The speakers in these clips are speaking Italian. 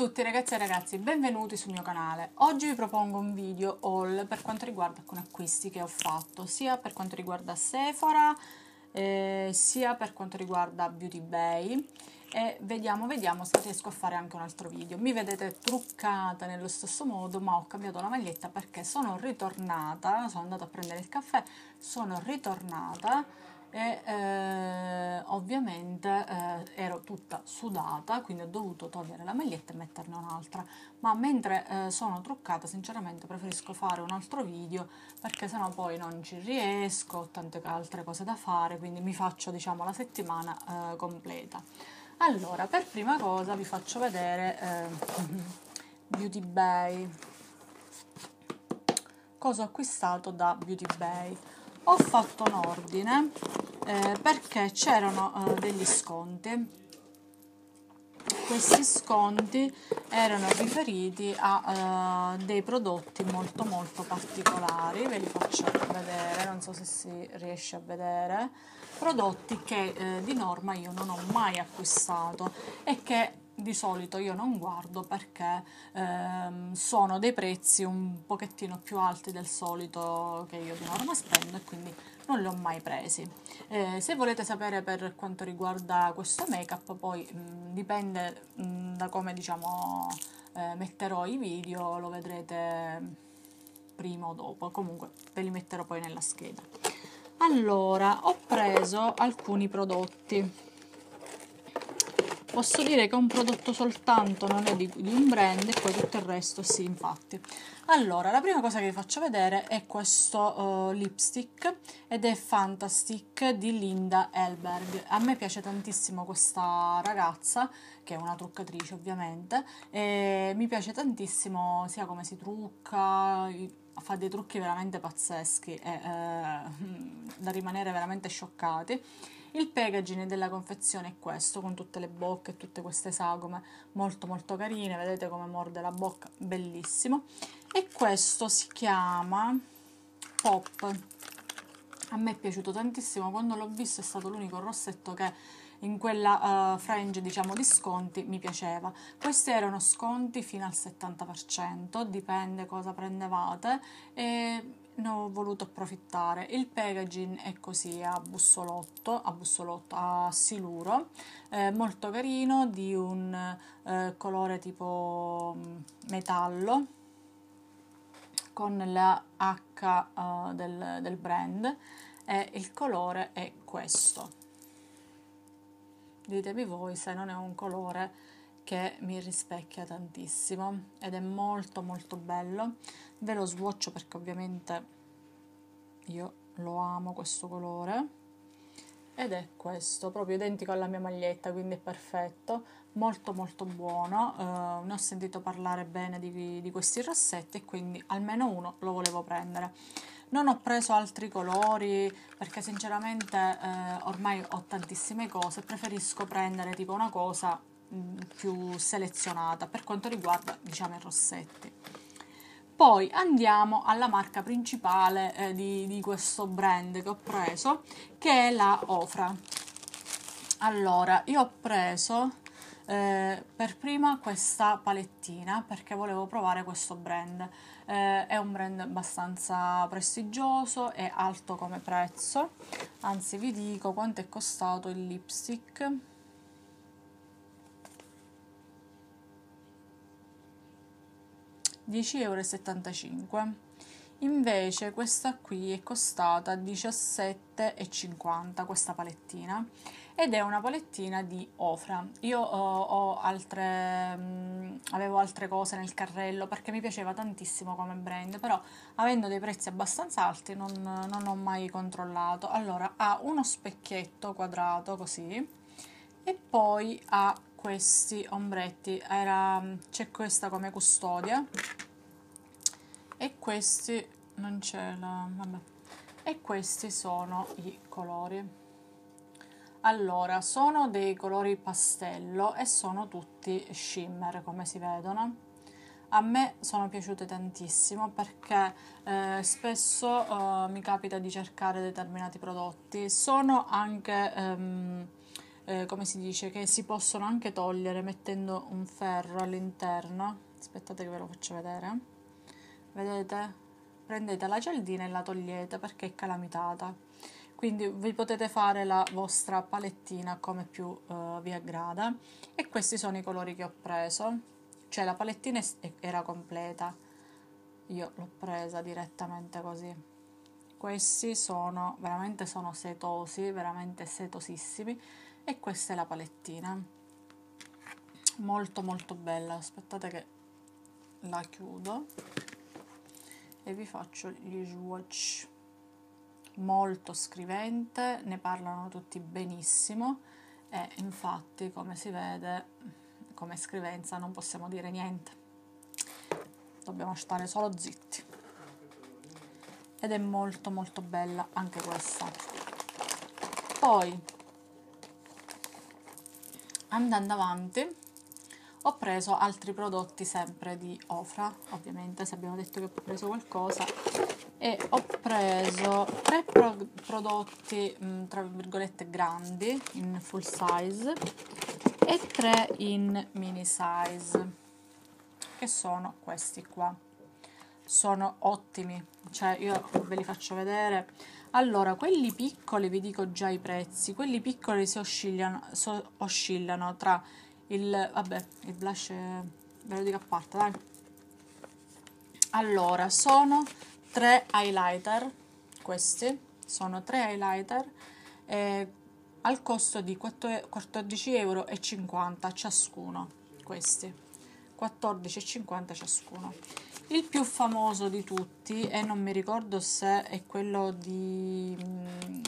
tutti ragazzi e ragazzi, benvenuti sul mio canale. Oggi vi propongo un video haul per quanto riguarda alcuni acquisti che ho fatto, sia per quanto riguarda Sephora, eh, sia per quanto riguarda Beauty Bay e vediamo, vediamo se riesco a fare anche un altro video. Mi vedete truccata nello stesso modo, ma ho cambiato la maglietta perché sono ritornata, sono andata a prendere il caffè, sono ritornata e eh, ovviamente eh, ero tutta sudata quindi ho dovuto togliere la maglietta e metterne un'altra. Ma mentre eh, sono truccata sinceramente preferisco fare un altro video perché sennò poi non ci riesco ho tante altre cose da fare quindi mi faccio diciamo la settimana eh, completa. Allora per prima cosa vi faccio vedere eh, Beauty Bay. Cosa ho acquistato da Beauty Bay? Ho fatto un ordine eh, perché c'erano eh, degli sconti. Questi sconti erano riferiti a uh, dei prodotti molto molto particolari. Ve li faccio vedere non so se si riesce a vedere. Prodotti che eh, di norma io non ho mai acquistato e che di solito io non guardo perché ehm, sono dei prezzi un pochettino più alti del solito che io di norma spendo e quindi non li ho mai presi. Eh, se volete sapere per quanto riguarda questo make up poi mh, dipende mh, da come diciamo eh, metterò i video, lo vedrete prima o dopo, comunque ve li metterò poi nella scheda. Allora, ho preso alcuni prodotti Posso dire che un prodotto soltanto non è di, di, un brand e poi tutto il resto sì, infatti. Allora, la prima cosa che vi faccio vedere è questo uh, lipstick ed è Fantastic di Linda Elberg. A me piace tantissimo questa ragazza, che è una truccatrice ovviamente, e mi piace tantissimo sia come si trucca, fa dei trucchi veramente pazzeschi e eh, da rimanere veramente scioccati il packaging della confezione è questo, con tutte le bocche e tutte queste sagome molto molto carine, vedete come morde la bocca, bellissimo. E questo si chiama Pop. A me è piaciuto tantissimo, quando l'ho visto è stato l'unico rossetto che in quella uh, frange diciamo di sconti mi piaceva. Questi erano sconti fino al 70% dipende cosa prendevate. E ne ho voluto approfittare. Il packaging è così a bussolotto, a, bussolotto, a siluro, eh, molto carino, di un eh, colore tipo mm, metallo, con la H uh, del, del brand e il colore è questo. Ditemi voi se non è un colore che mi rispecchia tantissimo ed è molto molto bello. Ve lo swatcho perché ovviamente io lo amo questo colore ed è questo proprio identico alla mia maglietta quindi è perfetto molto molto buono. Uh, ne ho sentito parlare bene di, di questi rossetti e quindi almeno uno lo volevo prendere. Non ho preso altri colori perché sinceramente eh, ormai ho tantissime cose preferisco prendere tipo una cosa più selezionata per quanto riguarda diciamo i rossetti. Poi andiamo alla marca principale eh, di, di questo brand che ho preso che è la Ofra. Allora io ho preso eh, per prima questa palettina perché volevo provare questo brand. Eh, è un brand abbastanza prestigioso e alto come prezzo. Anzi vi dico quanto è costato il lipstick 10,75 euro invece questa qui è costata 17,50 questa palettina. Ed è una palettina di Ofra. Io uh, ho altre um, avevo altre cose nel carrello perché mi piaceva tantissimo come brand però avendo dei prezzi abbastanza alti non, non ho mai controllato. Allora ha uno specchietto quadrato così e poi ha questi ombretti. Era c'è questa come custodia e questi non c'è la vabbè e questi sono i colori allora sono dei colori pastello e sono tutti shimmer come si vedono a me sono piaciute tantissimo perché eh, spesso eh, mi capita di cercare determinati prodotti sono anche ehm, eh, come si dice, che si possono anche togliere mettendo un ferro all'interno. Aspettate che ve lo faccio vedere. Vedete? Prendete la cialdina e la togliete perché è calamitata. Quindi vi potete fare la vostra palettina come più eh, vi aggrada. E questi sono i colori che ho preso. Cioè la palettina era completa. Io l'ho presa direttamente così questi sono veramente sono setosi veramente setosissimi e questa è la palettina molto molto bella aspettate che la chiudo e vi faccio gli swatch molto scrivente ne parlano tutti benissimo e infatti come si vede come scrivenza non possiamo dire niente. Dobbiamo stare solo zitti. Ed è molto molto bella anche questa. Poi andando avanti ho preso altri prodotti sempre di Ofra ovviamente se abbiamo detto che ho preso qualcosa. E ho preso tre pro prodotti mh, mm, tra virgolette grandi in full size e tre in mini size che sono questi qua. Sono ottimi. Cioè io ve li faccio vedere. Allora quelli piccoli vi dico già i prezzi quelli piccoli si oscillano, so, oscillano tra il vabbè il blush è, ve lo dico a parte dai. Allora sono tre highlighter questi. Sono tre highlighter eh, al costo di 14,50 euro ciascuno questi. 14,50 ciascuno. Il più famoso di tutti, e non mi ricordo se è quello di, mm,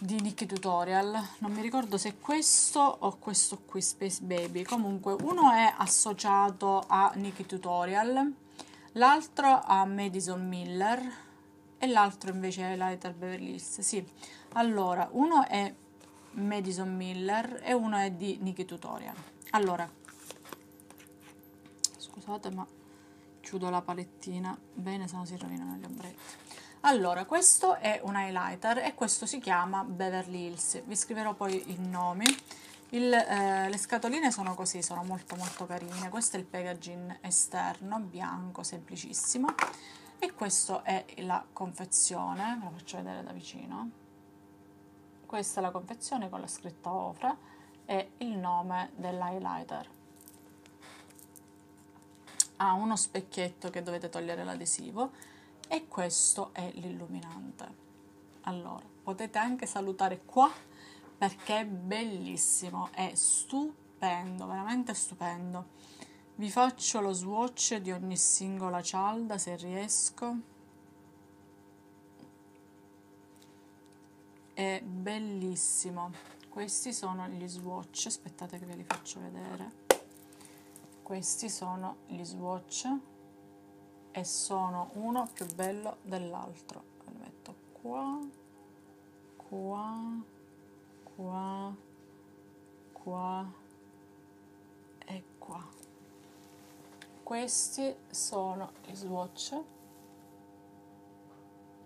di Nicky Tutorial, non mi ricordo se questo o questo qui, Space Baby. Comunque, uno è associato a Nicky Tutorial, l'altro a Madison Miller e l'altro invece è Lighter Beverly Hills. Sì, allora, uno è Madison Miller e uno è di Nicky Tutorial. Allora, scusate ma chiudo la palettina bene se no si rovinano gli ombretti allora questo è un highlighter e questo si chiama Beverly Hills. Vi scriverò poi i nomi il, eh, le scatoline sono così sono molto molto carine. Questo è il packaging esterno bianco semplicissimo. E questa è la confezione. Ve la faccio vedere da vicino. Questa è la confezione con la scritta Ofra e il nome dell'highlighter. Ha uno specchietto che dovete togliere l'adesivo e questo è l'illuminante. Allora, potete anche salutare qua perché è bellissimo, è stupendo, veramente stupendo. Vi faccio lo swatch di ogni singola cialda se riesco. È bellissimo. Questi sono gli swatch, aspettate che ve li faccio vedere questi sono gli swatch e sono uno più bello dell'altro. Li metto qua qua qua qua e qua. Questi sono gli swatch.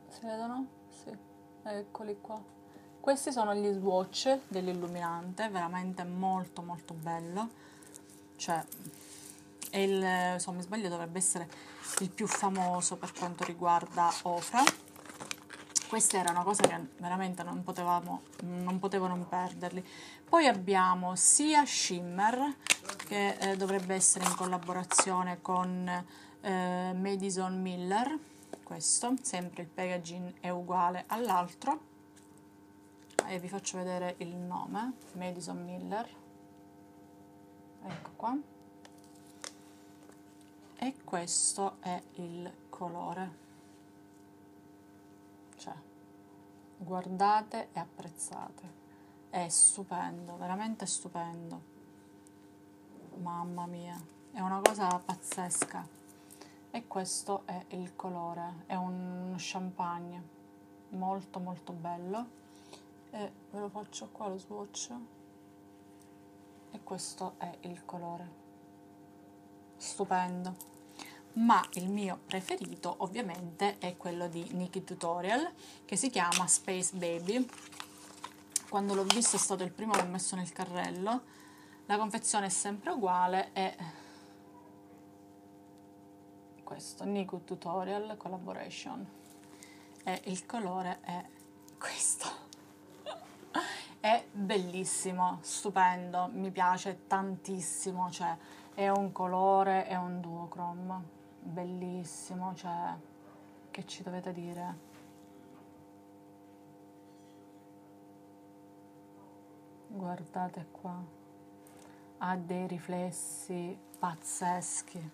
Si vedono? sì. Eccoli qua. Questi sono gli swatch dell'illuminante veramente molto molto bello. Cioè il, se non mi sbaglio dovrebbe essere il più famoso per quanto riguarda Ofra. Queste erano cose che veramente non potevamo non potevo non perderli. Poi abbiamo sia Shimmer che eh, dovrebbe essere in collaborazione con eh, Madison Miller. Questo sempre il packaging è uguale all'altro. E vi faccio vedere il nome Madison Miller. Ecco qua e questo è il colore. Cioè guardate e apprezzate. È stupendo veramente stupendo. Mamma mia è una cosa pazzesca. E questo è il colore è un champagne molto molto bello. E ve lo faccio qua lo swatch. E questo è il colore. Stupendo ma il mio preferito ovviamente è quello di Nikki Tutorial che si chiama Space Baby. Quando l'ho visto è stato il primo che ho messo nel carrello. La confezione è sempre uguale e questo Niku Tutorial Collaboration. E il colore è questo. È bellissimo, stupendo, mi piace tantissimo, cioè è un colore, è un duochrome, bellissimo, cioè che ci dovete dire? Guardate qua, ha dei riflessi pazzeschi,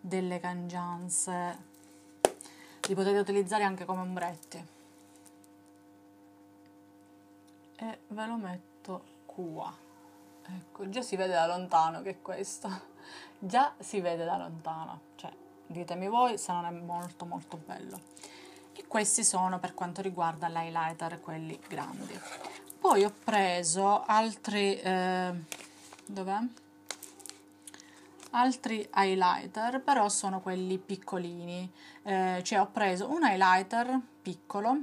delle cangianze, li potete utilizzare anche come ombretti. E ve lo metto qua. Ecco, già si vede da lontano che è questo. già si vede da lontano, cioè ditemi voi se non è molto molto bello. E questi sono per quanto riguarda l'highlighter, quelli grandi. Poi ho preso altri, eh, dov'è? Altri highlighter, però sono quelli piccolini. Eh, cioè ho preso un highlighter piccolo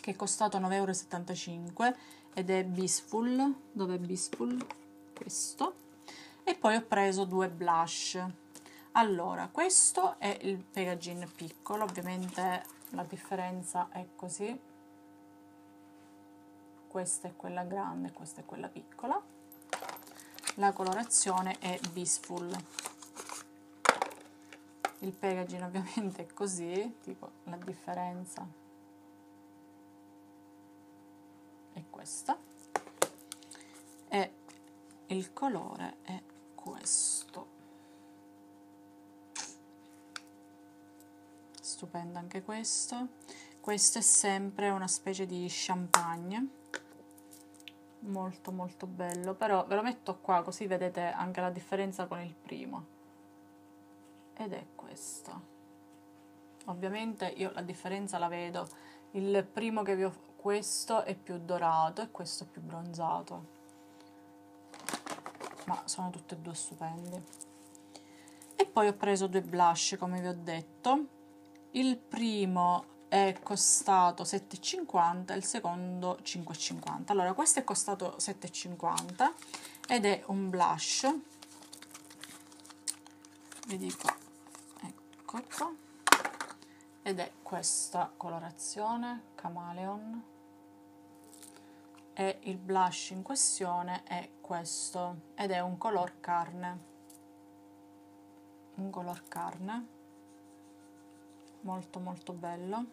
che è costato 9,75 euro ed è Beastful, dove è Beastful? Questo. E poi ho preso due blush. Allora, questo è il packaging piccolo, ovviamente la differenza è così questa è quella grande, questa è quella piccola. La colorazione è Beastful. Il packaging ovviamente è così, tipo la differenza questa. E il colore è questo. Stupendo anche questo. Questo è sempre una specie di champagne molto molto bello però ve lo metto qua così vedete anche la differenza con il primo ed è questo ovviamente io la differenza la vedo il primo che vi ho questo è più dorato e questo è più bronzato. Ma sono tutti e due stupendi e poi ho preso due blush come vi ho detto. Il primo è costato 7,50 il secondo 5,50 allora questo è costato 7,50 ed è un blush. Vi dico ecco qua. Ed è questa colorazione Chameleon e il blush in questione è questo ed è un color carne. Un color carne. Molto molto bello.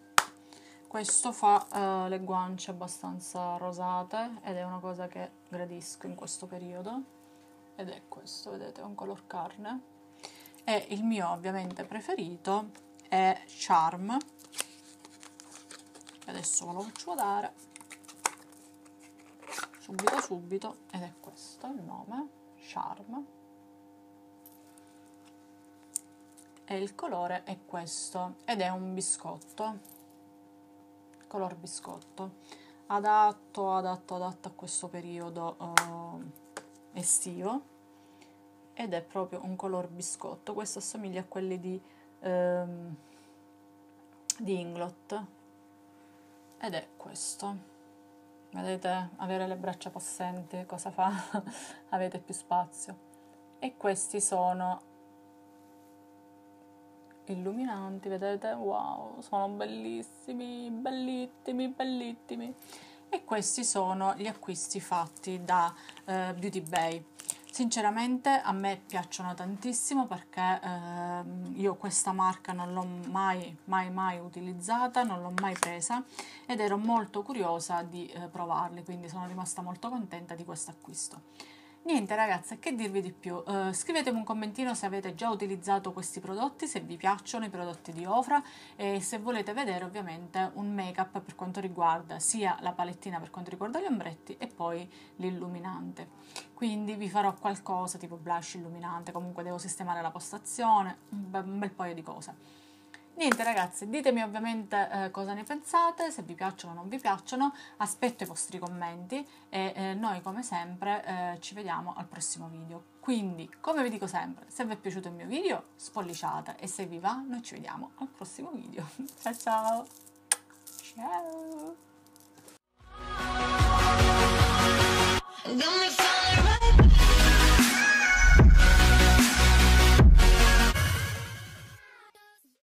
Questo fa uh, le guance abbastanza rosate ed è una cosa che gradisco in questo periodo. Ed è questo vedete è un color carne. E il mio ovviamente preferito è Charm. Adesso ve lo faccio vedere subito subito. Ed è questo il nome Charm. E il colore è questo ed è un biscotto. Color biscotto. Adatto adatto adatto a questo periodo uh, estivo. Ed è proprio un color biscotto. Questo assomiglia a quelli di, um, di Inglot. Ed è questo vedete avere le braccia possenti cosa fa avete più spazio e questi sono illuminanti, vedete? Wow, sono bellissimi, bellissimi, bellissimi. E questi sono gli acquisti fatti da eh, Beauty Bay. Sinceramente a me piacciono tantissimo perché eh, io questa marca non l'ho mai, mai, mai utilizzata, non l'ho mai presa ed ero molto curiosa di eh, provarli, quindi sono rimasta molto contenta di questo acquisto. Niente ragazze, che dirvi di più? Uh, scrivetemi un commentino se avete già utilizzato questi prodotti, se vi piacciono i prodotti di Ofra e se volete vedere ovviamente un make up per quanto riguarda sia la palettina per quanto riguarda gli ombretti e poi l'illuminante. Quindi vi farò qualcosa tipo blush illuminante, comunque devo sistemare la postazione, un bel paio di cose. Niente ragazzi, ditemi ovviamente eh, cosa ne pensate, se vi piacciono o non vi piacciono, aspetto i vostri commenti e eh, noi come sempre eh, ci vediamo al prossimo video. Quindi, come vi dico sempre, se vi è piaciuto il mio video spolliciate e se vi va noi ci vediamo al prossimo video. ciao ciao! Ciao!